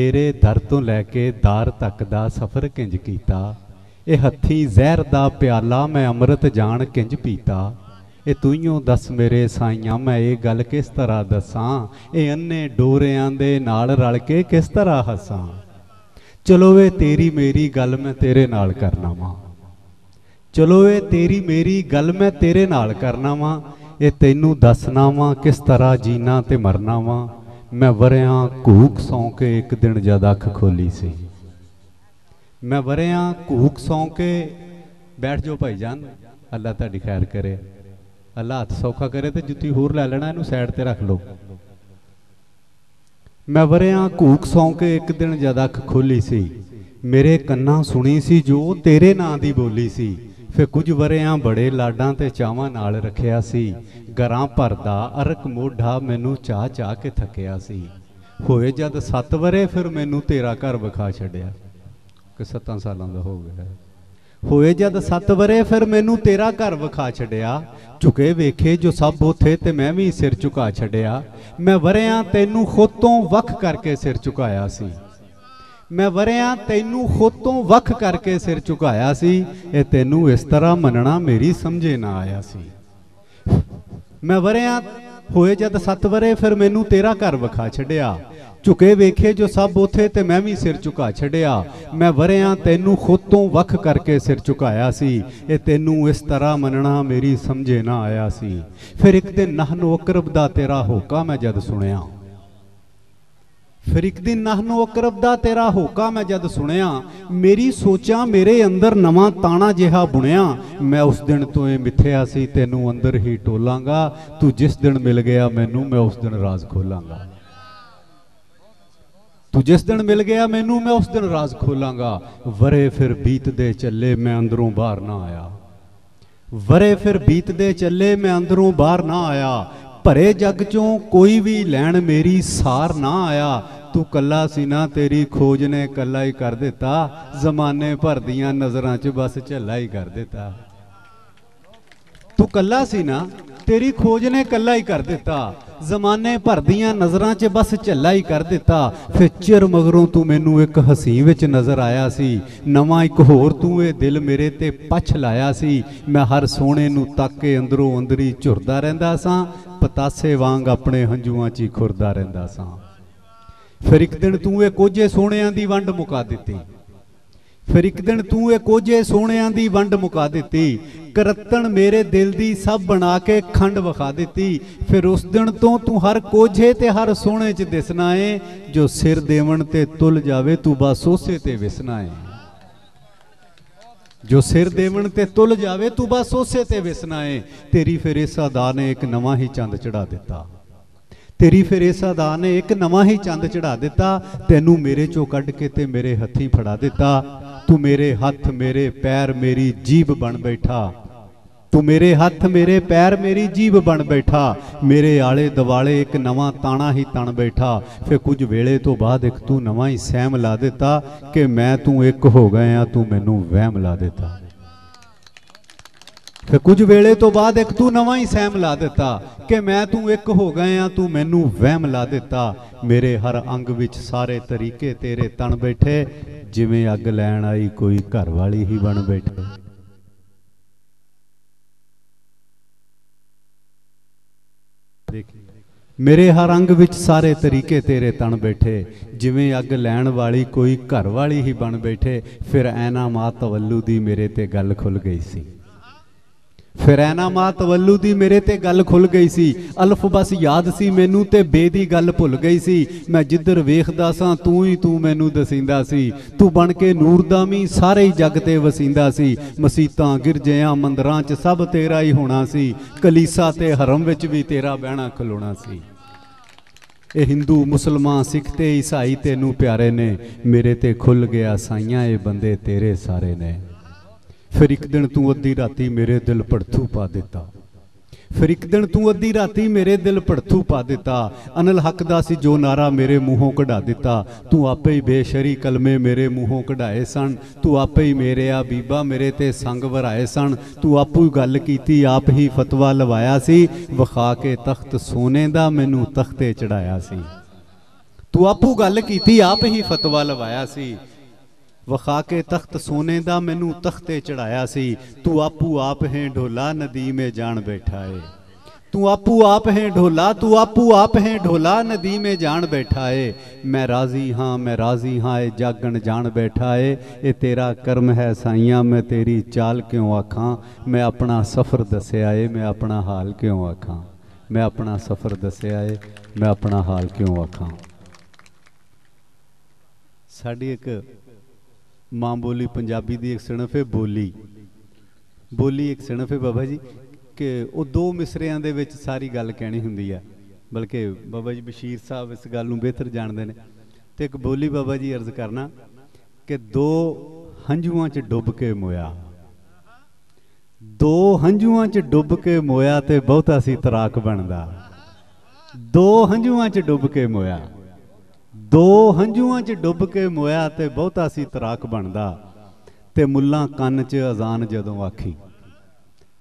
ਤੇਰੇ ਦਰ ਤੋਂ ਲੈ ਕੇ ਦਾਰ ਤੱਕ ਦਾ ਸਫ਼ਰ ਕਿੰਜ ਕੀਤਾ? ਇਹ ਹੱਥੀ ਜ਼ਹਿਰ ਦਾ ਪਿਆਲਾ ਮੈਂ ਅੰਮ੍ਰਿਤ ਜਾਣ ਕਿੰਜ ਪੀਤਾ? ਇਹ ਤੂਈਓ ਦੱਸ ਮੇਰੇ ਸਾਈਆਂ, ਮੈਂ ਇਹ ਗੱਲ ਕਿਸ ਤਰ੍ਹਾਂ ਦੱਸਾਂ? ਇਹ ਅੰਨੇ ਡੋਰਿਆਂ ਦੇ ਨਾਲ ਰਲ ਕੇ ਕਿਸ ਤਰ੍ਹਾਂ ਹੱਸਾਂ? ਚਲੋ ਵੇ ਤੇਰੀ ਮੇਰੀ ਗੱਲ ਮੈਂ ਤੇਰੇ ਨਾਲ ਕਰਨਾ ਵਾਂ। ਚਲੋ ਏ ਤੇਰੀ ਮੇਰੀ ਗੱਲ ਮੈਂ ਤੇਰੇ ਨਾਲ ਕਰਨਾ ਵਾਂ। ਇਹ ਤੈਨੂੰ ਦੱਸਣਾ ਵਾਂ ਕਿਸ ਤਰ੍ਹਾਂ ਜੀਣਾ ਤੇ ਮਰਨਾ ਵਾਂ। ਮੈਂ ਵਰਿਆਂ ਘੂਕ ਸੌਂ ਕੇ ਇੱਕ ਦਿਨ ਜਦ ਅੱਖ ਖੋਲੀ ਸੀ। ਮੈਂ ਵਰਿਆਂ ਘੂਕ ਸੌਂ ਕੇ ਬੈਠ ਜਾਓ ਭਾਈ ਜਾਨ, ਅੱਲਾ ਤੁਹਾਡੀ ਖੈਰ ਕਰੇ। ਅੱਲਾ ਹੱਥ ਸੌਖਾ ਕਰੇ ਤੇ ਜੁੱਤੀ ਹੋਰ ਲੈ ਲੈਣਾ, ਇਹਨੂੰ ਸਾਈਡ ਤੇ ਰੱਖ ਲਓ। ਮੈਂ ਵਰਿਆਂ ਘੂਕ ਸੌਂ ਕੇ ਇੱਕ ਦਿਨ ਜਦ ਅੱਖ ਖੋਲੀ ਸੀ, ਮੇਰੇ ਕੰਨਾਂ ਸੁਣੀ ਸੀ ਜੋ ਤੇਰੇ ਨਾਂ ਦੀ ਬੋਲੀ ਸੀ। ਫਿਰ ਕੁਝ ਵਰਿਆਂ ਬੜੇ ਲਾਡਾਂ ਤੇ ਚਾਵਾਂ ਨਾਲ ਰੱਖਿਆ ਸੀ। ਗਰਾਂ ਭਰਦਾ ਅਰਕ ਮੋਢਾ ਮੈਨੂੰ ਚਾਹ ਚਾਹ ਕੇ ਥੱਕਿਆ ਸੀ। ਹੋਏ ਜਦ 7 ਵਰੇ ਫਿਰ ਮੈਨੂੰ ਤੇਰਾ ਘਰ ਵਿਖਾ ਛੱਡਿਆ। ਕਿ 7 ਸਾਲਾਂ ਦਾ ਹੋ ਗਿਆ। ਹੋਏ ਜਦ 7 ਵਰੇ ਫਿਰ ਮੈਨੂੰ ਤੇਰਾ ਘਰ ਵਿਖਾ ਛੱਡਿਆ। ਝੁਕੇ ਵੇਖੇ ਜੋ ਸਭ ਉਥੇ ਤੇ ਮੈਂ ਵੀ ਸਿਰ ਝੁਕਾ ਛੱਡਿਆ। ਮੈਂ ਵਰਿਆਂ ਤੈਨੂੰ ਖੁਦ ਤੋਂ ਵੱਖ ਕਰਕੇ ਸਿਰ ਝੁਕਾਇਆ ਸੀ। ਮੈਂ ਵਰਿਆਂ, ਤੈਨੂੰ ਖੁਦ ਤੋਂ ਵੱਖ ਕਰਕੇ ਸਿਰ ਝੁਕਾਇਆ ਸੀ ਇਹ ਤੈਨੂੰ ਇਸ ਤਰ੍ਹਾਂ ਮੰਨਣਾ ਮੇਰੀ ਸਮਝੇ ਨਾ ਆਇਆ ਸੀ। ਮੈਂ ਵਰਿਆਂ, ਹੋਏ ਜਦ 7 ਵਰੇ ਫਿਰ ਮੈਨੂੰ ਤੇਰਾ ਘਰ ਵਿਖਾ ਛੱਡਿਆ। ਝੁਕੇ ਵੇਖੇ ਜੋ ਸਭ ਉਥੇ ਤੇ ਮੈਂ ਵੀ ਸਿਰ ਝੁਕਾ ਛੱਡਿਆ। ਮੈਂ ਵਰਿਆਂ, ਤੈਨੂੰ ਖੁਦ ਤੋਂ ਵੱਖ ਕਰਕੇ ਸਿਰ ਝੁਕਾਇਆ ਸੀ। ਇਹ ਤੈਨੂੰ ਇਸ ਤਰ੍ਹਾਂ ਮੰਨਣਾ ਮੇਰੀ ਸਮਝੇ ਨਾ ਆਇਆ ਸੀ। ਫਿਰ ਇੱਕ ਦਿਨ ਨਹਨੋ ਅਕਰਬ ਦਾ ਤੇਰਾ ਹੋਕਾ ਮੈਂ ਜਦ ਸੁਣਿਆ। ਫਿਰ ਇੱਕ ਦਿਨ ਨਹਨੋ ਅਕਰਬ ਦਾ ਤੇਰਾ ਹੋਕਾ ਮੈਂ ਜਦ ਸੁਣਿਆ, ਮੇਰੀ ਸੋਚਾਂ ਮੇਰੇ ਅੰਦਰ ਨਵਾਂ ਤਾਣਾ ਜਿਹਾ ਬੁਣਿਆ, ਮੈਂ ਉਸ ਦਿਨ ਤੋਂ ਇਹ ਮਿੱਥਿਆ ਸੀ, ਤੈਨੂੰ ਅੰਦਰ ਹੀ ਟੋਲਾਂਗਾ, ਤੂੰ ਜਿਸ ਦਿਨ ਮਿਲ ਗਿਆ ਮੈਨੂੰ, ਮੈਂ ਉਸ ਦਿਨ ਰਾਜ਼ ਖੋਲਾਂਗਾ। ਤੂੰ ਜਿਸ ਦਿਨ ਮਿਲ ਗਿਆ ਮੈਨੂੰ, ਮੈਂ ਉਸ ਦਿਨ ਰਾਜ਼ ਖੋਲਾਂਗਾ। ਵਰੇ ਫਿਰ ਬੀਤਦੇ ਚੱਲੇ ਮੈਂ ਅੰਦਰੋਂ ਬਾਹਰ ਨਾ ਆਇਆ। ਵਰੇ ਫਿਰ ਬੀਤਦੇ ਚੱਲੇ ਮੈਂ ਅੰਦਰੋਂ ਬਾਹਰ ਨਾ ਆਇਆ। ਭਰੇ ਜੱਗ ਚੋਂ ਕੋਈ ਵੀ ਲੈਣ ਮੇਰੀ ਸਾਰ ਨਾ ਆਇਆ। ਤੂੰ ਕੱਲਾ ਸੀ ਨਾ, ਤੇਰੀ ਖੋਜ ਨੇ ਕੱਲਾ ਹੀ ਕਰ ਦਿੱਤਾ। ਜ਼ਮਾਨੇ ਭਰ ਦੀਆਂ ਨਜ਼ਰਾਂ 'ਚ ਬਸ ਝੱਲਾ ਹੀ ਕਰ ਦਿੱਤਾ। ਤੂੰ ਕੱਲਾ ਸੀ ਨਾ ਤੇਰੀ ਖੋਜ ਨੇ ਕੱਲਾ ਹੀ ਕਰ ਦਿੱਤਾ। ਜ਼ਮਾਨੇ ਭਰ ਦੀਆਂ ਨਜ਼ਰਾਂ 'ਚ ਬਸ ਝੱਲਾ ਹੀ ਕਰ ਦਿੱਤਾ। ਫਿਰ ਚਿਰ ਮਗਰੋਂ ਤੂੰ ਮੈਨੂੰ ਇੱਕ ਹਸੀ ਵਿੱਚ ਨਜ਼ਰ ਆਇਆ ਸੀ। ਨਵਾਂ ਇੱਕ ਹੋਰ ਤੂੰ ਇਹ ਦਿਲ ਮੇਰੇ ਤੇ ਪਛ ਲਾਇਆ ਸੀ। ਮੈਂ ਹਰ ਸੋਹਣੇ ਨੂੰ ਤੱਕ ਕੇ ਅੰਦਰੋਂ ਅੰਦਰੀ ਝੁਰਦਾ ਰਹਿੰਦਾ ਸਾਂ। ਪਤਾਸੇ ਵਾਂਗ ਆਪਣੇ ਹੰਝੂਆਂ 'ਚ ਹੀ ਖੁਰਦਾ ਰਹਿੰਦਾ ਸਾਂ। ਫਿਰ ਇੱਕ ਦਿਨ ਤੂੰ ਇਹ ਕੋਝੇ ਸੋਹਣਿਆਂ ਦੀ ਵੰਡ ਮੁਕਾ ਦਿੱਤੀ। ਫਿਰ ਇੱਕ ਦਿਨ ਤੂੰ ਇਹ ਕੋਝੇ ਸੋਹਣਿਆਂ ਦੀ ਵੰਡ ਮੁਕਾ ਦਿੱਤੀ ਕਰਤਣ ਮੇਰੇ ਦਿਲ ਦੀ ਸਭ ਬਣਾ ਕੇ ਖੰਡ ਵਿਖਾ ਦਿੱਤੀ। ਫਿਰ ਉਸ ਦਿਨ ਤੋਂ ਤੂੰ ਹਰ ਕੋਝੇ ਤੇ ਹਰ ਸੋਹਣੇ 'ਚ ਦਿਸਣਾ ਏ, ਜੋ ਸਿਰ ਦੇਵਣ ਤੇ ਤੁਲ ਜਾਵੇ ਤੂੰ ਬਸ ਉਸੇ ਤੇ ਵਿਸਣਾ ਏ। ਜੋ ਸਿਰ ਦੇਵਣ ਤੇ ਤੁਲ ਜਾਵੇ ਤੂੰ ਬਸ ਉਸੇ ਤੇ ਵਿਸਣਾ ਏ। ਤੇਰੀ ਫਿਰ ਇਸ ਅਦਾ ਨੇ ਇੱਕ ਨਵਾਂ ਹੀ ਚੰਦ ਚੜਾ ਦਿੱਤਾ। ਤੇਰੀ ਫਿਰ ਇਸ ਅਦਾ ਨੇ ਇੱਕ ਨਵਾਂ ਹੀ ਚੰਦ ਚੜਾ ਦਿੱਤਾ। ਤੈਨੂੰ ਮੇਰੇ ਚੋਂ ਕੱਢ ਕੇ ਤੇ ਮੇਰੇ ਹੱਥੀਂ ਫੜਾ ਦਿੱਤਾ। ਤੂੰ ਮੇਰੇ ਹੱਥ, ਮੇਰੇ ਪੈਰ, ਮੇਰੀ ਜੀਬ ਬਣ ਬੈਠਾ। ਤੂੰ ਮੇਰੇ ਹੱਥ, ਮੇਰੇ ਪੈਰ, ਮੇਰੀ ਜੀਬ ਬਣ ਬੈਠਾ। ਮੇਰੇ ਆਲੇ ਦਿਵਾਲੇ ਇੱਕ ਨਵਾਂ ਤਾਣਾ ਹੀ ਤਣ ਬੈਠਾ। ਫਿਰ ਕੁਝ ਵੇਲੇ ਤੋਂ ਬਾਅਦ ਇੱਕ ਤੂੰ ਨਵਾਂ ਹੀ ਸਹਿਮ ਲਾ ਦਿੱਤਾ ਕਿ ਮੈਂ ਤੂੰ ਇੱਕ ਹੋ ਗਏ ਆ, ਤੂੰ ਮੈਨੂੰ ਵਹਿਮ ਲਾ ਦਿੱਤਾ। ਫਿਰ ਕੁਝ ਵੇਲੇ ਤੋਂ ਬਾਅਦ ਇੱਕ ਤੂੰ ਨਵਾਂ ਹੀ ਸਹਿਮ ਲਾ ਦਿੱਤਾ ਕਿ ਮੈਂ ਤੂੰ ਇੱਕ ਹੋ ਗਏ ਆ, ਤੂੰ ਮੈਨੂੰ ਵਹਿਮ ਲਾ ਦਿੱਤਾ। ਮੇਰੇ ਹਰ ਅੰਗ ਵਿੱਚ ਸਾਰੇ ਤਰੀਕੇ ਤੇਰੇ ਤਣ ਬੈਠੇ, ਜਿਵੇਂ ਅੱਗ ਲੈਣ ਆਈ ਕੋਈ ਘਰ ਵਾਲੀ ਹੀ ਬਣ ਬੈਠੇ। ਮੇਰੇ ਹਰ ਅੰਗ ਵਿੱਚ ਸਾਰੇ ਤਰੀਕੇ ਤੇਰੇ ਤਣ ਬੈਠੇ, ਜਿਵੇਂ ਅੱਗ ਲੈਣ ਵਾਲੀ ਕੋਈ ਘਰ ਵਾਲੀ ਹੀ ਬਣ ਬੈਠੇ, ਫਿਰ ਐਨਾ ਮਾ ਤਵੱਲੂ ਦੀ ਮੇਰੇ ਤੇ ਗੱਲ ਖੁੱਲ ਗਈ ਸੀ। ਫਰੈਨਾ ਐਨਾ ਮਾ ਤਵੱਲੂ ਦੀ ਮੇਰੇ ਤੇ ਗੱਲ ਖੁੱਲ ਗਈ ਸੀ। ਅਲਫ ਬਸ ਯਾਦ ਸੀ ਮੈਨੂੰ ਤੇ ਬੇ ਦੀ ਗੱਲ ਭੁੱਲ ਗਈ ਸੀ। ਮੈਂ ਜਿੱਧਰ ਵੇਖਦਾ ਸਾਂ ਤੂੰ ਹੀ ਤੂੰ ਮੈਨੂੰ ਦਸਿੰਦਾ ਸੀ। ਤੂੰ ਬਣ ਕੇ ਨੂਰ ਦਾ ਸਾਰੇ ਹੀ ਜੱਗ ਤੇ ਵਸਿੰਦਾ ਸੀ। ਮਸੀਤਾਂ, ਗਿਰਜਿਆਂ, ਮੰਦਰਾਂ 'ਚ ਸਭ ਤੇਰਾ ਹੀ ਹੋਣਾ ਸੀ। ਕਲੀਸਾ ਤੇ ਹਰਮ ਵਿੱਚ ਵੀ ਤੇਰਾ ਬਹਿਣਾ ਖਲੋਣਾ ਸੀ। ਇਹ ਹਿੰਦੂ, ਮੁਸਲਮਾਨ, ਸਿੱਖ ਤੇ ਈਸਾਈ ਤੈਨੂੰ ਪਿਆਰੇ ਨੇ। ਮੇਰੇ ਤੇ ਖੁੱਲ ਗਿਆ ਸਾਈਆਂ, ਇਹ ਬੰਦੇ ਤੇਰੇ ਸਾਰੇ ਨੇ। ਫਿਰ ਇੱਕ ਦਿਨ ਤੂੰ ਅੱਧੀ ਰਾਤੀ ਮੇਰੇ ਦਿਲ ਪੜਥੂ ਪਾ ਦਿੱਤਾ। ਫਿਰ ਇੱਕ ਦਿਨ ਤੂੰ ਅੱਧੀ ਰਾਤੀ ਮੇਰੇ ਦਿਲ ਪੜਥੂ ਪਾ ਦਿੱਤਾ। ਅਨਲ ਹੱਕ ਦਾ ਸੀ ਜੋ ਨਾਰਾ ਮੇਰੇ ਮੂੰਹੋਂ ਕਢਾ ਦਿੱਤਾ। ਤੂੰ ਆਪੇ ਹੀ ਬੇਸ਼ਰੀ ਕਲਮੇ ਮੇਰੇ ਮੂੰਹੋਂ ਕਢਾਏ ਸਨ। ਤੂੰ ਆਪੇ ਹੀ ਮੇਰੇ ਆ ਬੀਬਾ ਮੇਰੇ ਤੇ ਸੰਗ ਵਰਾਏ ਸਨ। ਤੂੰ ਆਪੂ ਹੀ ਗੱਲ ਕੀਤੀ, ਆਪ ਹੀ ਫਤਵਾ ਲਵਾਇਆ ਸੀ। ਵਿਖਾ ਕੇ ਤਖਤ ਸੋਨੇ ਦਾ ਮੈਨੂੰ ਤਖਤੇ ਚੜਾਇਆ ਸੀ। ਤੂੰ ਆਪੂ ਗੱਲ ਕੀਤੀ, ਆਪ ਹੀ ਫਤਵਾ ਲਵਾਇਆ ਸੀ। ਵਖਾ ਕੇ ਤਖਤ ਸੋਨੇ ਦਾ ਮੈਨੂੰ ਤਖਤੇ ਚੜਾਇਆ ਸੀ। ਤੂੰ ਆਪੂ ਆਪ ਹੈ ਢੋਲਾ, ਨਦੀ ਮੇ ਜਾਣ ਬੈਠਾ ਏ। ਤੂੰ ਆਪੂ ਆਪ ਹੈ ਢੋਲਾ, ਤੂੰ ਆਪੂ ਆਪ ਹੈ ਢੋਲਾ, ਨਦੀ ਮੇ ਜਾਣ ਬੈਠਾ ਏ। ਮੈਂ ਰਾਜ਼ੀ ਹਾਂ, ਮੈਂ ਰਾਜ਼ੀ ਹਾਂ ਏ ਜਾਗਣ ਜਾਣ ਬੈਠਾ ਏ। ਇਹ ਤੇਰਾ ਕਰਮ ਹੈ ਸਾਈਆਂ, ਮੈਂ ਤੇਰੀ ਚਾਲ ਕਿਉਂ ਆਖਾਂ? ਮੈਂ ਆਪਣਾ ਸਫ਼ਰ ਦੱਸਿਆ ਏ, ਮੈਂ ਆਪਣਾ ਹਾਲ ਕਿਉਂ ਆਖਾਂ? ਮੈਂ ਆਪਣਾ ਸਫ਼ਰ ਦੱਸਿਆ ਏ, ਮੈਂ ਆਪਣਾ ਹਾਲ ਕਿਉਂ ਆਖਾਂ? ਸਾਡੀ ਇੱਕ ਮਾਂ ਬੋਲੀ ਪੰਜਾਬੀ ਦੀ ਇੱਕ ਸਿਣਫ ਹੈ ਬੋਲੀ। ਬੋਲੀ ਇੱਕ ਸਿਣਫ ਹੈ ਬਾਬਾ ਜੀ, ਕਿ ਉਹ ਦੋ ਮਿਸਰਿਆਂ ਦੇ ਵਿੱਚ ਸਾਰੀ ਗੱਲ ਕਹਿਣੀ ਹੁੰਦੀ ਹੈ ਬਲਕਿ ਬਾਬਾ ਜੀ ਬਸ਼ੀਰ ਸਾਹਿਬ ਇਸ ਗੱਲ ਨੂੰ ਬਿਹਤਰ ਜਾਣਦੇ ਨੇ। ਤੇ ਇੱਕ ਬੋਲੀ ਬਾਬਾ ਜੀ ਅਰਜ਼ ਕਰਨਾ ਕਿ ਦੋ ਹੰਝੂਆਂ 'ਚ ਡੁੱਬ ਕੇ ਮੋਇਆ। ਦੋ ਹੰਝੂਆਂ 'ਚ ਡੁੱਬ ਕੇ ਮੋਇਆ ਤੇ ਬਹੁਤਾ ਸੀ ਤਰਾਕ ਬਣਦਾ। ਦੋ ਹੰਝੂਆਂ 'ਚ ਡੁੱਬ ਕੇ ਮੋਇਆ। ਦੋ ਹੰਝੂਆਂ 'ਚ ਡੁੱਬ ਕੇ ਮੋਇਆ ਤੇ ਬਹੁਤਾ ਸੀ ਤਰਾਕ ਬਣਦਾ। ਤੇ ਮੁੱਲਾਂ ਕੰਨ 'ਚ ਅਜ਼ਾਨ ਜਦੋਂ ਆਖੀ।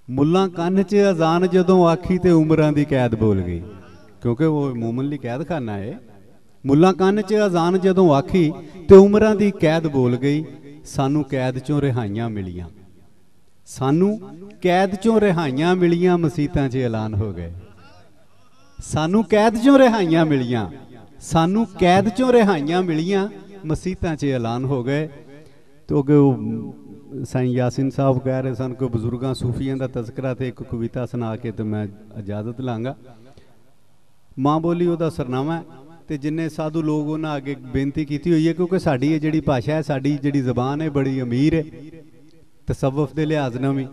ਮੁੱਲਾਂ ਕੰਨ 'ਚ ਅਜ਼ਾਨ ਜਦੋਂ ਆਖੀ ਤੇ ਉਮਰਾਂ ਦੀ ਕੈਦ ਬੋਲ ਗਈ। ਕਿਉਂਕਿ ਉਹ ਮੂਮਨਲੀ ਕੈਦ ਖਾਨਾ ਏ। ਮੁੱਲਾਂ ਕੰਨ 'ਚ ਅਜ਼ਾਨ ਜਦੋਂ ਆਖੀ ਤੇ ਉਮਰਾਂ ਦੀ ਕੈਦ ਬੋਲ ਗਈ, ਸਾਨੂੰ ਕੈਦ 'ਚੋਂ ਰਿਹਾਈਆਂ ਮਿਲੀਆਂ। ਸਾਨੂੰ ਕੈਦ 'ਚੋਂ ਰਿਹਾਈਆਂ ਮਿਲੀਆਂ, ਮਸੀਤਾਂ 'ਚ ਐਲਾਨ ਹੋ ਗਏ। ਸਾਨੂੰ ਕੈਦ 'ਚੋਂ ਰਿਹਾਈਆਂ ਮਿਲੀਆਂ। ਸਾਨੂੰ ਕੈਦ 'ਚੋਂ ਰਿਹਾਈਆਂ ਮਿਲੀਆਂ, ਮਸੀਤਾਂ 'ਚ ਐਲਾਨ ਹੋ ਗਏ। ਤੇ ਅੱਗੇ ਉਹ ਸਾਈਂ ਯਾਸਿਨ ਸਾਹਿਬ ਕਹਿ ਰਹੇ ਸਨ ਕਿ ਬਜ਼ੁਰਗਾਂ ਸੂਫੀਆਂ ਦਾ ਤਜ਼ਕਰਾ ਤੇ ਇੱਕ ਕਵਿਤਾ ਸੁਣਾ ਕੇ ਤੇ ਮੈਂ ਇਜਾਜ਼ਤ ਲਾਂਗਾ। ਮਾਂ ਬੋਲੀ ਉਹਦਾ ਸਰਨਾਮਾ ਹੈ ਤੇ ਜਿੰਨੇ ਸਾਧੂ ਲੋਕ ਉਹਨਾਂ ਅੱਗੇ ਬੇਨਤੀ ਕੀਤੀ ਹੋਈ ਹੈ ਕਿਉਂਕਿ ਸਾਡੀ ਇਹ ਜਿਹੜੀ ਭਾਸ਼ਾ ਹੈ, ਸਾਡੀ ਜਿਹੜੀ ਜ਼ਬਾਨ ਹੈ, ਬੜੀ ਅਮੀਰ ਹੈ। ਤਸਵਫ ਦੇ ਲਿਹਾਜ਼ ਨਾਲ ਵੀ।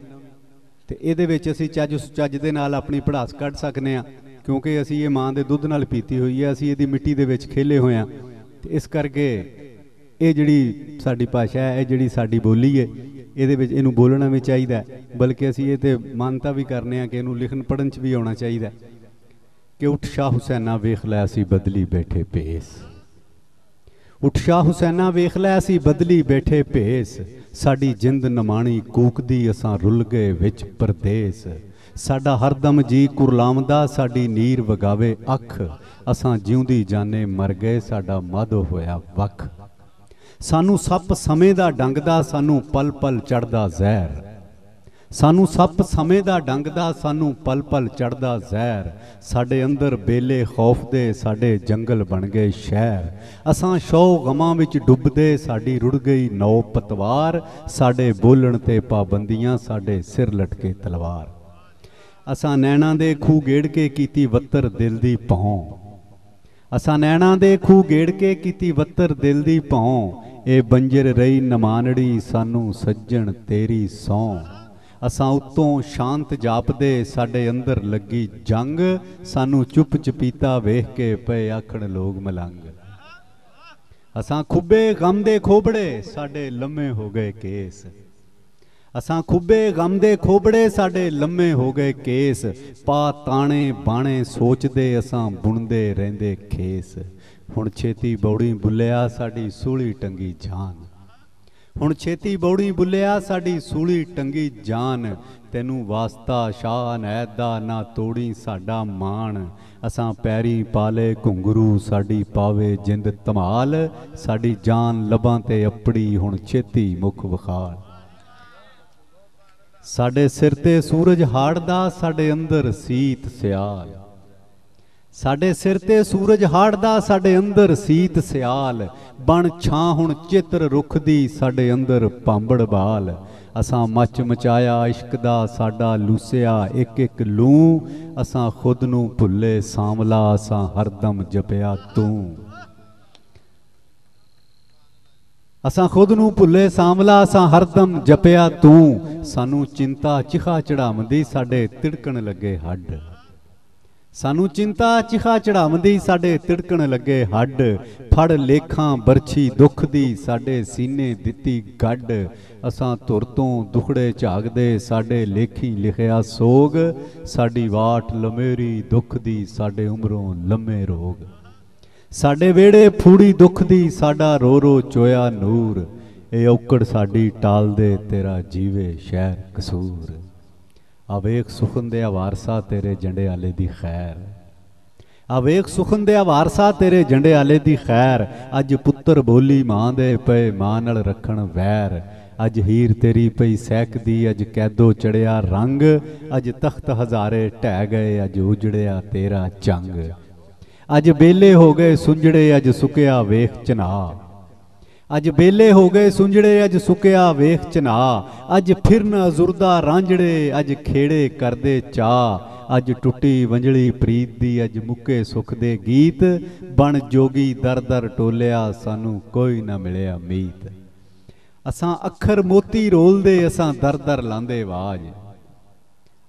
ਤੇ ਇਹਦੇ ਵਿੱਚ ਅਸੀਂ ਚੱਜ ਸੁਚੱਜ ਦੇ ਨਾਲ ਆਪਣੀ ਪੜਾਸ ਕੱਢ ਸਕਨੇ ਆ ਕਿਉਂਕਿ ਅਸੀਂ ਇਹ ਮਾਂ ਦੇ ਦੁੱਧ ਨਾਲ ਪੀਤੀ ਹੋਈ ਹੈ, ਅਸੀਂ ਇਹਦੀ ਮਿੱਟੀ ਦੇ ਵਿੱਚ ਖੇਲੇ ਹੋਏ ਆ ਤੇ ਇਸ ਕਰਕੇ ਇਹ ਜਿਹੜੀ ਸਾਡੀ ਭਾਸ਼ਾ ਹੈ, ਇਹ ਜਿਹੜੀ ਸਾਡੀ ਬੋਲੀ ਹੈ, ਇਹਦੇ ਵਿੱਚ ਇਹਨੂੰ ਬੋਲਣਾ ਵੀ ਚਾਹੀਦਾ ਬਲਕਿ ਅਸੀਂ ਇਹ ਤੇ ਮੰਨਤਾ ਵੀ ਕਰਨੇ ਆ ਕਿ ਇਹਨੂੰ ਲਿਖਣ ਪੜਨ ਚ ਵੀ ਆਉਣਾ ਚਾਹੀਦਾ ਕਿ ਉੱਠ ਸ਼ਾਹ ਹੁਸੈਨਾ ਵੇਖ ਲੈ, ਅਸੀਂ ਬਦਲੀ ਬੈਠੇ ਭੇਸ। ਉੱਠ ਸ਼ਾਹ ਹੁਸੈਨਾ ਵੇਖ ਲੈ, ਅਸੀਂ ਬਦਲੀ ਬੈਠੇ ਭੇਸ। ਸਾਡੀ ਜਿੰਦ ਨਮਾਣੀ ਕੂਕਦੀ, ਅਸਾਂ ਰੁੱਲ ਗਏ ਵਿੱਚ ਪਰਦੇਸ। ਸਾਡਾ ਹਰਦਮ ਜੀ ਕੁਰਲਾਮਦਾ ਸਾਡੀ ਨੀਰ ਵਗਾਵੇ ਅੱਖ। ਅਸਾਂ ਜਿਉਂਦੀ ਜਾਣੇ ਮਰ ਗਏ, ਸਾਡਾ ਮਾਧੋ ਹੋਇਆ ਵਖ। ਸਾਨੂੰ ਸੱਪ ਸਮੇਂ ਦਾ ਡੰਗਦਾ, ਸਾਨੂੰ ਪਲ ਪਲ ਚੜਦਾ ਜ਼ਹਿਰ। ਸਾਨੂੰ ਸੱਪ ਸਮੇਂ ਦਾ ਡੰਗਦਾ, ਸਾਨੂੰ ਪਲ ਪਲ ਚੜਦਾ ਜ਼ਹਿਰ। ਸਾਡੇ ਅੰਦਰ ਬੇਲੇ ਖੌਫ ਦੇ, ਸਾਡੇ ਜੰਗਲ ਬਣ ਗਏ ਸ਼ਹਿਰ। ਅਸਾਂ ਸ਼ੌ ਗਮਾਂ ਵਿੱਚ ਡੁੱਬਦੇ, ਸਾਡੀ ਰੁੜ ਗਈ ਨੌ ਪਤਵਾਰ ਸਾਡੇ ਬੋਲਣ ਤੇ ਪਾਬੰਦੀਆਂ, ਸਾਡੇ ਸਿਰ ਲਟਕੇ ਤਲਵਾਰ। ਅਸਾਂ ਨੈਣਾ ਦੇ ਖੂ ਗੇੜ ਕੇ ਕੀਤੀ ਵੱਤਰ ਦਿਲ ਦੀ ਭੌਂ। ਅਸਾਂ ਨੈਣਾ ਦੇ ਖੂ ਗੇੜ ਕੇ ਕੀਤੀ ਵੱਤਰ ਦਿਲ ਦੀ ਭੌਂ। ਇਹ ਬੰਜਰ ਰਹੀ ਨਮਾਨੜੀ, ਸਾਨੂੰ ਸੱਜਣ ਤੇਰੀ ਸੌ। ਅਸਾਂ ਉਤੋਂ ਸ਼ਾਂਤ ਜਾਪਦੇ, ਸਾਡੇ ਅੰਦਰ ਲੱਗੀ ਜੰਗ। ਸਾਨੂੰ ਚੁੱਪ ਚਪੀਤਾ ਵੇਖ ਕੇ ਪਏ ਆਖਣ ਲੋਗ ਮਲੰਗ। ਅਸਾਂ ਖੁੱਬੇ, ਗਮ ਦੇ ਖੋਬੜੇ, ਸਾਡੇ ਲੰਮੇ ਹੋ ਗਏ ਕੇਸ। ਅਸਾਂ ਖੁੱਬੇ ਗਮ ਦੇ ਖੋਬੜੇ ਸਾਡੇ ਲੰਮੇ ਹੋ ਗਏ ਕੇਸ। ਪਾ ਤਾਣੇ ਬਾਣੇ ਸੋਚਦੇ ਅਸਾਂ ਬੁਣਦੇ ਰਹਿੰਦੇ ਖੇਸ। ਹੁਣ ਛੇਤੀ ਬੌੜੀ ਬੁੱਲਿਆ ਸਾਡੀ ਸੂਲੀ ਟੰਗੀ ਜਾਨ। ਹੁਣ ਛੇਤੀ ਬੌੜੀ ਬੁੱਲਿਆ ਸਾਡੀ ਸੂਲੀ ਟੰਗੀ ਜਾਨ। ਤੈਨੂੰ ਵਾਸਤਾ ਸ਼ਾਹ ਨੈਦ ਨਾ ਤੋੜੀ ਸਾਡਾ ਮਾਣ। ਅਸਾਂ ਪੈਰੀ ਪਾਲੇ ਘੁੰਗਰੂ ਸਾਡੀ ਪਾਵੇ ਜਿੰਦ ਧਮਾਲ। ਸਾਡੀ ਜਾਨ ਲਬਾਂ ਤੇ ਅਪੜੀ ਹੁਣ ਛੇਤੀ ਮੁਖ ਵਿਖਾਲ। ਸਾਡੇ ਸਿਰ ਤੇ ਸੂਰਜ ਹਾੜ ਦਾ ਸਾਡੇ ਅੰਦਰ ਸੀਤ ਸਿਆਲ। ਸਾਡੇ ਸਿਰ ਤੇ ਸੂਰਜ ਹਾੜਦਾ, ਸਾਡੇ ਅੰਦਰ ਸੀਤ ਸਿਆਲ। ਬਣ ਛਾਂ ਹੁਣ ਚਿੱਤਰ ਰੁੱਖ ਦੀ ਸਾਡੇ ਅੰਦਰ ਪਾਂਬੜ ਬਾਲ। ਅਸਾਂ ਮੱਚ ਮਚਾਇਆ, ਇਸ਼ਕ ਦਾ ਸਾਡਾ ਲੂਸਿਆ, ਇੱਕ ਇੱਕ ਲੂ। ਅਸਾਂ ਖੁਦ ਨੂੰ ਭੁੱਲੇ ਸਾਮਲਾ ਅਸਾਂ ਹਰਦਮ ਜਪਿਆ ਤੂੰ। ਅਸਾਂ ਖੁਦ ਨੂੰ ਭੁੱਲੇ ਸਾਮਲਾ ਅਸਾਂ ਹਰਦਮ ਜਪਿਆ ਤੂੰ। ਸਾਨੂੰ ਚਿੰਤਾ ਚਿਖਾ ਚੜਾਵੰਦੀ, ਸਾਡੇ ਤਿੜਕਣ ਲੱਗੇ ਹੱਡ। ਸਾਨੂੰ ਚਿੰਤਾ ਚਿਖਾ ਚੜਾਵੰਦੀ, ਸਾਡੇ ਤਿੜਕਣ ਲੱਗੇ ਹੱਡ। ਫੜ ਲੇਖਾਂ ਬਰਛੀ ਦੁੱਖ ਦੀ, ਸਾਡੇ ਸੀਨੇ ਦਿੱਤੀ ਗੱਡ। ਅਸਾਂ ਧੁਰ ਤੋਂ ਦੁਖੜੇ ਝਾਗਦੇ ਸਾਡੇ ਲੇਖੀ ਲਿਖਿਆ ਸੋਗ। ਸਾਡੀ ਵਾਟ ਲਮੇਰੀ ਦੁੱਖ ਦੀ, ਸਾਡੇ ਉਮਰੋਂ ਲੰਮੇ ਰੋਗ। ਸਾਡੇ ਵੇੜੇ ਫੂੜੀ ਦੁੱਖ ਦੀ, ਸਾਡਾ ਰੋ ਰੋ ਚੋਇਆ ਨੂਰ। ਇਹ ਔਕੜ ਸਾਡੀ ਟਾਲ ਦੇ, ਤੇਰਾ ਜੀਵੇ ਸ਼ਹਿਰ ਕਸੂਰ। ਆ ਵੇਖ ਸੁਖਨ ਦੇ ਵਾਰਸਾ ਤੇਰੇ ਜੰਡੇ ਆਲੇ ਦੀ ਖੈਰ। ਆ ਵੇਖ ਸੁਖਨ ਦੇ ਵਾਰਸਾ ਤੇਰੇ ਜੰਡੇ ਆਲੇ ਦੀ ਖੈਰ। ਅੱਜ ਪੁੱਤਰ ਬੋਲੀ ਮਾਂ ਦੇ ਪਏ, ਮਾਂ ਨਾਲ ਰੱਖਣ ਵੈਰ। ਅੱਜ ਹੀਰ ਤੇਰੀ ਪਈ ਸਹਿਕਦੀ, ਅੱਜ ਕੈਦੋ ਚੜਿਆ ਰੰਗ। ਅੱਜ ਤਖਤ ਹਜ਼ਾਰੇ ਢਹਿ ਗਏ, ਅੱਜ ਉਜੜਿਆ ਤੇਰਾ ਚੰਗ ਅੱਜ ਬੇਲੇ ਹੋ ਗਏ ਸੁੰਜੜੇ, ਅੱਜ ਸੁਕਿਆ ਵੇਖ ਚਨਾ ਅੱਜ ਬੇਲੇ ਹੋ ਗਏ ਸੁੰਜੜੇ, ਅੱਜ ਸੁਕਿਆ ਵੇਖ ਚਨਾ ਅੱਜ ਫਿਰਨ ਅਜ਼ੁਰਦਾ ਰਾਂਝੜੇ, ਅੱਜ ਖੇੜੇ ਕਰਦੇ ਚਾ ਅੱਜ ਟੁੱਟੀ ਵੰਜਲੀ ਪ੍ਰੀਤ ਦੀ ਅੱਜ ਮੁੱਕੇ ਸੁਖ ਦੇ ਗੀਤ। ਬਣ ਜੋਗੀ ਦਰ ਦਰ ਟੋਲਿਆ, ਸਾਨੂੰ ਕੋਈ ਨਾ ਮਿਲਿਆ ਮੀਤ। ਅਸਾਂ ਅੱਖਰ ਮੋਤੀ ਰੋਲਦੇ, ਅਸਾਂ ਦਰ ਦਰ ਲਾਂਦੇ ਆਵਾਜ਼।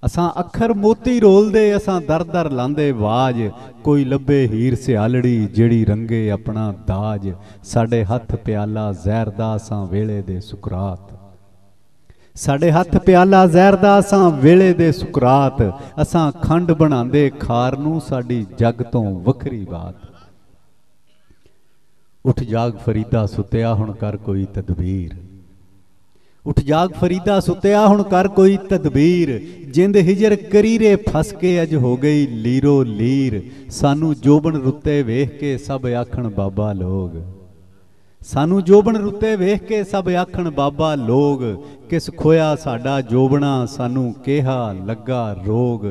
ਅਸਾਂ ਅੱਖਰ ਮੋਤੀ ਰੋਲਦੇ, ਅਸਾਂ ਦਰ ਦਰ ਲਾਂਦੇ ਆਵਾਜ਼ ਕੋਈ ਲੱਭੇ ਹੀਰ ਸਿਆਲੜੀ ਜਿਹੜੀ ਰੰਗੇ ਆਪਣਾ ਦਾਜ। ਸਾਡੇ ਹੱਥ ਪਿਆਲਾ ਜ਼ਹਿਰ ਦਾ ਅਸਾਂ ਵੇਲੇ ਦੇ ਸੁਕਰਾਤ। ਸਾਡੇ ਹੱਥ ਪਿਆਲਾ ਜ਼ਹਿਰ ਦਾ ਅਸਾਂ ਵੇਲੇ ਦੇ ਸੁਕਰਾਤ। ਅਸਾਂ ਖੰਡ ਬਣਾਉਂਦੇ ਖਾਰ ਨੂੰ ਸਾਡੀ ਜੱਗ ਤੋਂ ਵੱਖਰੀ ਬਾਤ। ਉਠ ਜਾਗ ਫਰੀਦਾ ਸੁੱਤਿਆ ਹੁਣ ਕਰ ਕੋਈ ਤਦਬੀਰ। ਉਠ ਜਾਗ ਫਰੀਦਾ ਸੁੱਤਿਆ, ਹੁਣ ਕਰ ਕੋਈ ਤਦਬੀਰ। ਜਿੰਦ ਹਿਜਰ ਕਰੀਰੇ ਫਸ ਕੇ ਅਜ ਹੋ ਗਈ ਲੀਰੋ ਲੀਰ। ਸਾਨੂੰ ਜੋਬਨ ਰੁੱਤੇ ਵੇਖ ਕੇ ਸਭ ਆਖਣ, ਬਾਬਾ ਲੋਗ। ਸਾਨੂੰ ਜੋਬਨ ਰੁੱਤੇ ਵੇਖ ਕੇ ਸਭ ਆਖਣ, ਬਾਬਾ ਲੋਗ। ਕਿਸ ਖੋਇਆ ਸਾਡਾ ਜੋਬਣਾ, ਸਾਨੂੰ ਕਿਹਾ ਲੱਗਾ ਰੋਗ।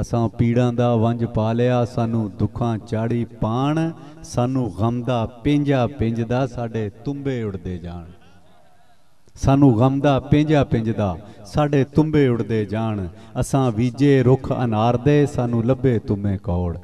ਅਸਾਂ ਪੀੜਾਂ ਦਾ ਵੰਜ ਪਾ ਲਿਆ, ਸਾਨੂੰ ਦੁੱਖਾਂ ਚਾੜੀ ਪਾਣ। ਸਾਨੂੰ ਗਮ ਦਾ ਪਿੰਜਾ ਪਿੰਜਦਾ, ਸਾਡੇ ਤੁੰਬੇ ਉੜਦੇ ਜਾਣ। ਸਾਨੂੰ ਗਮ ਦਾ, ਪਿੰਜਾ ਪਿੰਜਦਾ ਸਾਡੇ ਤੁੰਬੇ ਉੜਦੇ ਜਾਣ। ਅਸਾਂ ਵੀਜੇ ਰੁੱਖ ਅਨਾਰ ਦੇ, ਸਾਨੂੰ ਲੱਭੇ ਤੁਮੇ ਕੌੜ।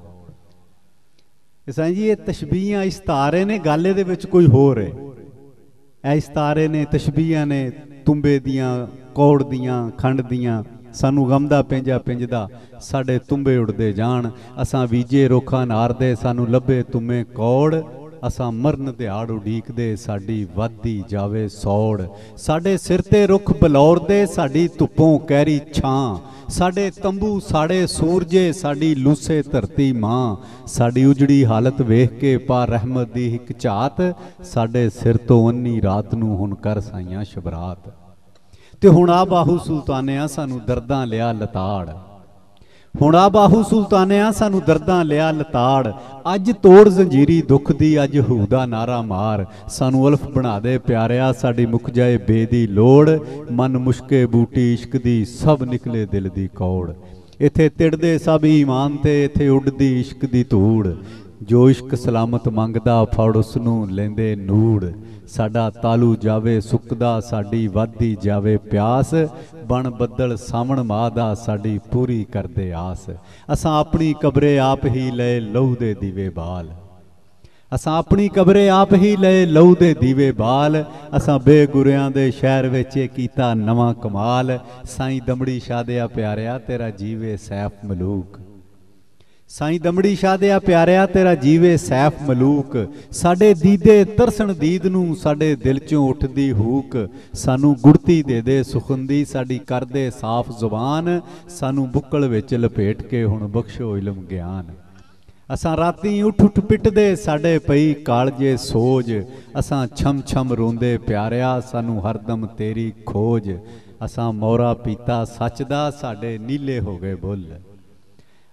ਇਸਾਂ ਜੀ, ਇਹ ਤਸ਼ਬੀਹਾਂ ਇਸਤਾਰੇ ਨੇ, ਗੱਲ ਦੇ ਵਿੱਚ ਕੋਈ ਹੋਰ ਹੈ ਇਸ ਤਾਰੇ ਨੇ, ਤਸ਼ਬੀਹਾਂ ਨੇ, ਤੁੰਬੇ ਦੀਆਂ, ਕੌੜ ਦੀਆਂ, ਖੰਡ ਦੀਆਂ, ਸਾਨੂੰ ਗਮ ਦਾ, ਪਿੰਜਾ ਪਿੰਜਦਾ ਸਾਡੇ ਤੁੰਬੇ ਉੜਦੇ ਜਾਣ। ਅਸਾਂ ਵੀਜੇ ਰੁੱਖਾਂ ਨਾਰਦੇ ਸਾਨੂੰ ਲੱਭੇ ਤੁਮੇ ਕੌੜ। ਅਸਾਂ ਮਰਨ ਦਿਹਾੜ ਉਡੀਕਦੇ, ਸਾਡੀ ਵਾਦੀ ਜਾਵੇ ਸੌੜ। ਸਾਡੇ ਸਿਰ ਤੇ ਰੁੱਖ ਬਲੌਰਦੇ, ਸਾਡੀ ਧੁੱਪੋਂ ਕਹਿਰੀ ਛਾਂ। ਸਾਡੇ ਤੰਬੂ ਸਾੜੇ ਸੂਰਜੇ, ਸਾਡੀ ਲੂਸੇ ਧਰਤੀ ਮਾਂ। ਸਾਡੀ ਉਜੜੀ ਹਾਲਤ ਵੇਖ ਕੇ ਪਾ ਰਹਿਮਤ ਦੀ ਇੱਕ ਝਾਤ। ਸਾਡੇ ਸਿਰ ਤੋਂ ਅੰਨੀ ਰਾਤ ਨੂੰ ਹੁਣ ਕਰ ਸਾਈਆਂ ਸ਼ਬਰਾਤ। ਤੇ ਹੁਣ ਆ ਬਾਹੂ ਸੁਲਤਾਨਿਆ ਸਾਨੂੰ ਦਰਦਾਂ ਲਿਆ ਲਤਾੜ। ਹੁਣ ਆ ਬਾਹੂ ਸੁਲਤਾਨਿਆ ਸਾਨੂੰ ਦਰਦਾਂ ਲਿਆ ਲਤਾੜ। ਅੱਜ ਤੋੜ ਜ਼ੰਜੀਰੀ ਦੁੱਖ ਦੀ, ਅੱਜ ਹੂਦਾ ਨਾਰਾ ਮਾਰ। ਸਾਨੂੰ ਅਲਫ ਬਣਾ ਦੇ ਪਿਆਰਿਆ, ਸਾਡੀ ਮੁੱਕ ਜਾਏ ਬੇਦੀ ਲੋੜ। ਮਨ ਮੁਸ਼ਕੇ ਬੂਟੀ ਇਸ਼ਕ ਦੀ, ਸਭ ਨਿਕਲੇ ਦਿਲ ਦੀ ਕੌੜ। ਇੱਥੇ ਤਿੜਦੇ ਸਭ ਈਮਾਨ ਤੇ, ਇੱਥੇ ਉੱਡਦੀ ਇਸ਼ਕ ਦੀ ਧੂੜ। ਜੋ ਇਸ਼ਕ ਸਲਾਮਤ ਮੰਗਦਾ ਫੜ ਉਸ ਨੂੰ ਲੈਂਦੇ ਨੂੜ। ਸਾਡਾ ਤਾਲੂ ਜਾਵੇ, ਸੁੱਕਦਾ ਸਾਡੀ ਵਾਦੀ ਜਾਵੇ ਪਿਆਸ। ਬਣ ਬੱਦਲ ਸਾਵਣ ਮਾਹ ਦਾ ਸਾਡੀ ਪੂਰੀ ਕਰਦੇ ਆਸ। ਅਸਾਂ ਆਪਣੀ ਕਬਰੇ ਆਪ ਹੀ ਲਏ ਲਹੂ ਦੇ ਦੀਵੇ ਬਾਲ। ਅਸਾਂ ਆਪਣੀ ਕਬਰੇ ਆਪ ਹੀ ਲਏ ਲਹੂ ਦੇ ਦੀਵੇ ਬਾਲ। ਅਸਾਂ ਬੇਗੁਰਿਆਂ ਦੇ ਸ਼ਹਿਰ ਵਿੱਚ ਇਹ ਕੀਤਾ ਨਵਾਂ ਕਮਾਲ। ਸਾਈਂ ਦਮੜੀ ਸ਼ਾਦਿਆ ਪਿਆਰਿਆ, ਤੇਰਾ ਜੀਵੇ ਸੈਫ ਮਲੂਕ। ਸਾਈਂ ਦਮੜੀ ਸ਼ਾਦਿਆ ਪਿਆਰਿਆ, ਤੇਰਾ ਜੀਵੇ ਸੈਫ ਮਲੂਕ। ਸਾਡੇ ਦੀਦੇ ਤਰਸਣ ਦੀਦ ਨੂੰ ਸਾਡੇ ਦਿਲ ਚੋਂ ਉੱਠਦੀ ਹੂਕ। ਸਾਨੂੰ ਗੁੜਤੀ ਦੇ ਦੇ ਸੁਖੰਦੀ, ਸਾਡੀ ਕਰਦੇ ਸਾਫ਼ ਜ਼ੁਬਾਨ। ਸਾਨੂੰ ਬੁੱਕਲ ਵਿੱਚ ਲਪੇਟ ਕੇ ਹੁਣ ਬਖਸ਼ੋ ਇਲਮ ਗਿਆਨ। ਅਸਾਂ ਰਾਤੀ ਉੱਠ ਉੱਠ ਪਿੱਟਦੇ, ਸਾਡੇ ਪਈ ਕਾਲਜੇ ਸੋਜ। ਅਸਾਂ ਛਮ ਛਮ ਰੋਂਦੇ, ਪਿਆਰਿਆ, ਸਾਨੂੰ ਹਰਦਮ ਤੇਰੀ ਖੋਜ। ਅਸਾਂ ਮੋਰਾ ਪੀਤਾ ਸੱਚ ਦਾ, ਸਾਡੇ ਨੀਲੇ ਹੋ ਗਏ ਬੁੱਲ।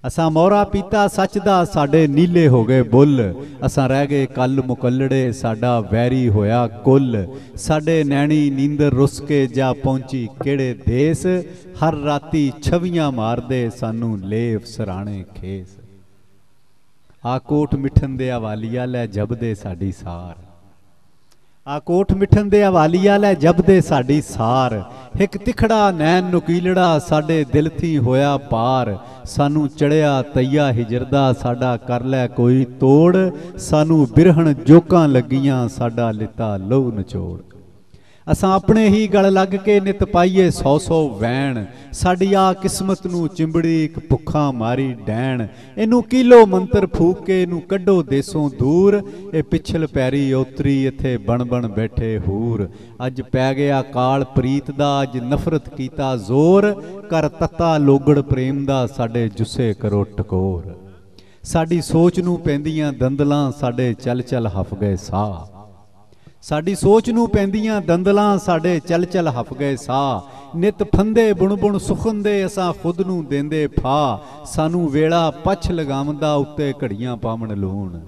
ਅਸਾਂ ਮੋਹਰਾ ਪੀਤਾ, ਸੱਚ ਦਾ ਸਾਡੇ ਨੀਲੇ ਹੋ ਗਏ ਬੁੱਲ। ਅਸਾਂ ਰਹਿ ਗਏ ਕੱਲ ਮੁਕੱਲੜੇ, ਸਾਡਾ ਵੈਰੀ ਹੋਇਆ ਕੁੱਲ। ਸਾਡੇ ਨੈਣੀ ਨੀਂਦਰ ਰੁੱਸ ਕੇ ਜਾ ਪਹੁੰਚੀ ਕਿਹੜੇ ਦੇਸ? ਹਰ ਰਾਤੀ ਛਵੀਆਂ ਮਾਰਦੇ ਸਾਨੂੰ ਲੇਫ ਸਰਾਣੇ ਖੇਸ। ਆ ਕੋਟ ਮਿਠਨ ਦੇ ਹਵਾਲੀਆ ਲੈ ਜਬਦੇ ਸਾਡੀ ਸਾਰ। ਆਕੋਠ ਕੋਟ ਮਿਠਨ ਦੇ ਹਵਾਲੀਆ ਲੈ ਜਬਦੇ ਸਾਡੀ ਸਾਰ। ਇੱਕ ਤਿਖੜਾ ਨੈਣ ਨੁਕੀਲੜਾ ਸਾਡੇ ਦਿਲ ਥੀ ਹੋਇਆ ਪਾਰ। ਸਾਨੂੰ ਚੜਿਆ ਤਈਆ ਹਿਜਰਦਾ ਸਾਡਾ ਕਰ ਲੈ ਕੋਈ ਤੋੜ। ਸਾਨੂੰ ਬਿਰਹਣ ਜੋਕਾਂ ਲੱਗੀਆਂ ਸਾਡਾ ਲਿੱਤਾ ਲਹੂ ਨਚੋੜ। ਅਸਾਂ ਆਪਣੇ ਹੀ ਗਲ ਲੱਗ ਕੇ ਨਿਤ ਪਾਈਏ ਸੌ ਸੌ ਵੈਣ। ਸਾਡੀ ਆ ਕਿਸਮਤ ਨੂੰ ਚਿੰਬੜੀ, ਇੱਕ ਭੁੱਖਾ ਮਾਰੀ ਡੈਣ। ਇਹਨੂੰ ਕੀਲੋ ਮੰਤਰ ਫੂਕ ਕੇ ਇਹਨੂੰ ਕੱਢੋ ਦੇਸੋਂ ਦੂਰ। ਇਹ ਪਿਛਲ ਪੈਰੀ ਉਤਰੀ ਇੱਥੇ ਬਣ ਬਣ ਬੈਠੇ ਹੂਰ। ਅੱਜ ਪੈ ਗਿਆ ਕਾਲ ਪ੍ਰੀਤ ਦਾ, ਅੱਜ ਨਫ਼ਰਤ ਕੀਤਾ ਜ਼ੋਰ। ਕਰ ਤੱਤਾ ਲੋਗੜ ਪ੍ਰੇਮ ਦਾ, ਸਾਡੇ ਜੁੱਸੇ ਕਰੋ ਟਕੋਰ। ਸਾਡੀ ਸੋਚ ਨੂੰ ਪੈਂਦੀਆਂ ਦੰਦਲਾਂ, ਸਾਡੇ ਚੱਲ ਚਲ ਹਫ ਗਏ ਸਾਹ। ਸਾਡੀ ਸੋਚ ਨੂੰ ਪੈਂਦੀਆਂ ਦੰਦਲਾਂ ਸਾਡੇ ਚਲ ਚਲ ਹਫ ਗਏ ਸਾਹ। ਨਿਤ ਫੰਦੇ ਬੁਣ ਬੁਣ ਸੁਖਨ ਅਸਾਂ ਖੁਦ ਨੂੰ ਦਿੰਦੇ ਫਾ। ਸਾਨੂੰ ਵੇਲਾ ਪਛ ਲਗਾਵੰਦਾ ਉੱਤੇ ਘੜੀਆਂ ਪਾਵਣ ਲੂਣ।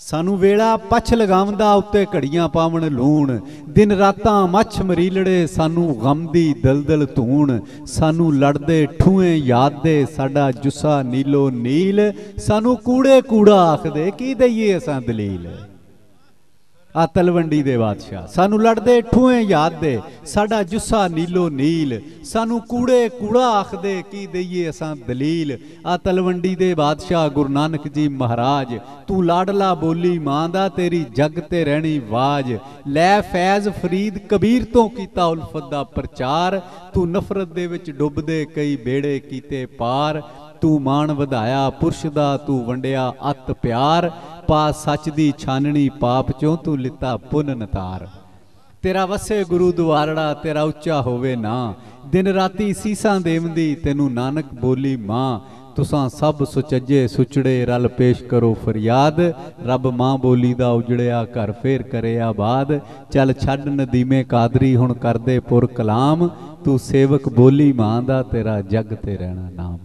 ਸਾਨੂੰ ਵੇਲਾ ਪਛ ਲਗਾਵੰਦਾ ਉੱਤੇ ਘੜੀਆਂ ਪਾਵਣ ਲੂਣ। ਦਿਨ ਰਾਤਾਂ ਮੱਛ ਮਰੀਲੜੇ ਸਾਨੂੰ ਗਮ ਦੀ ਦਲਦਲ ਧੂਣ। ਸਾਨੂੰ ਲੜਦੇ ਠੂਏ ਯਾਦ ਦੇ ਸਾਡਾ ਜੁੱਸਾ ਨੀਲੋ ਨੀਲ। ਸਾਨੂੰ ਕੂੜੇ ਕੂੜਾ ਆਖਦੇ ਕੀ ਦਈਏ ਅਸਾਂ ਦਲੀਲ। ਆ ਤਲਵੰਡੀ ਦੇ ਬਾਦਸ਼ਾਹ। ਸਾਨੂੰ ਲੜਦੇ ਠੂਏ ਯਾਦ ਦੇ। ਸਾਡਾ ਜੁੱਸਾ ਨੀਲੋ ਨੀਲ। ਸਾਨੂੰ ਕੂੜੇ ਕੂੜਾ ਆਖਦੇ, ਕੀ ਦਈਏ ਅਸਾਂ ਦਲੀਲ। ਆ ਤਲਵੰਡੀ ਦੇ ਬਾਦਸ਼ਾਹ ਗੁਰੂ ਨਾਨਕ ਜੀ ਮਹਾਰਾਜ, ਤੂੰ ਲਾਡਲਾ ਬੋਲੀ ਮਾਂ ਦਾ, ਤੇਰੀ ਜੱਗ ਤੇ ਰਹਿਣੀ ਵਾਜ। ਲੈ ਫੈਜ਼ ਫਰੀਦ ਕਬੀਰ ਤੋਂ ਕੀਤਾ ਉਲਫਤ ਦਾ ਪ੍ਰਚਾਰ। ਤੂੰ ਨਫ਼ਰਤ ਦੇ ਵਿੱਚ ਡੁੱਬਦੇ, ਕਈ ਬੇੜੇ ਕੀਤੇ ਪਾਰ। ਤੂੰ ਮਾਣ ਵਧਾਇਆ ਪੁਰਸ਼ ਦਾ, ਤੂੰ ਵੰਡਿਆ ਅਤ ਪਿਆਰ। ਪਾ ਸੱਚ ਦੀ ਛਾਨਣੀ ਪਾਪ ਚੋਂ ਤੂੰ ਲਿੱਤਾ ਪੁੰਨ ਨਤਾਰ। ਤੇਰਾ ਵਸੇ ਗੁਰੂ ਦੁਆਰੜਾ, ਤੇਰਾ ਉੱਚਾ ਹੋਵੇ ਨਾ। ਦਿਨ ਰਾਤੀ ਸੀਸਾਂ ਦੇਵੰਦੀ, ਤੈਨੂੰ ਨਾਨਕ ਬੋਲੀ ਮਾਂ। ਤੁਸਾਂ ਸਭ ਸੁਚੱਜੇ ਸੁਚੜੇ, ਰਲ ਪੇਸ਼ ਕਰੋ ਫਰਿਆਦ। ਰੱਬ ਮਾਂ ਬੋਲੀ ਦਾ ਉਜੜਿਆ, ਘਰ ਫੇਰ ਕਰੇ ਆਬਾਦ ਚੱਲ ਛੱਡ ਨਦੀਮੇ ਕਾਦਰੀ, ਹੁਣ ਕਰਦੇ ਪੁਰ ਕਲਾਮ। ਤੂੰ ਸੇਵਕ ਬੋਲੀ ਮਾਂ ਦਾ, ਤੇਰਾ ਜੱਗ ਤੇ ਰਹਿਣਾ ਨਾਮ।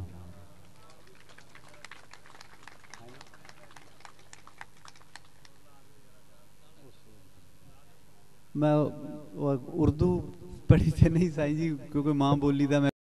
ਮੈਂ ਉਹ ਉਰਦੂ ਪੜ੍ਹੀ ਤੇ ਨਹੀਂ ਸਾਈਂ ਜੀ ਕਿਉਂਕਿ ਮਾਂ ਬੋਲੀ ਦਾ ਮੈਂ